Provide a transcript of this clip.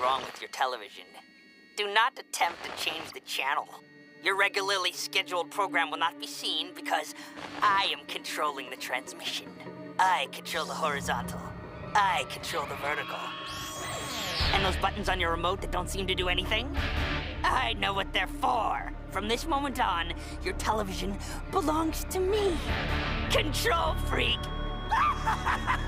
wrong with your television. Do not attempt to change the channel. Your regularly scheduled program will not be seen because I am controlling the transmission. I control the horizontal. I control the vertical. And those buttons on your remote that don't seem to do anything? I know what they're for. From this moment on, your television belongs to me. Control freak.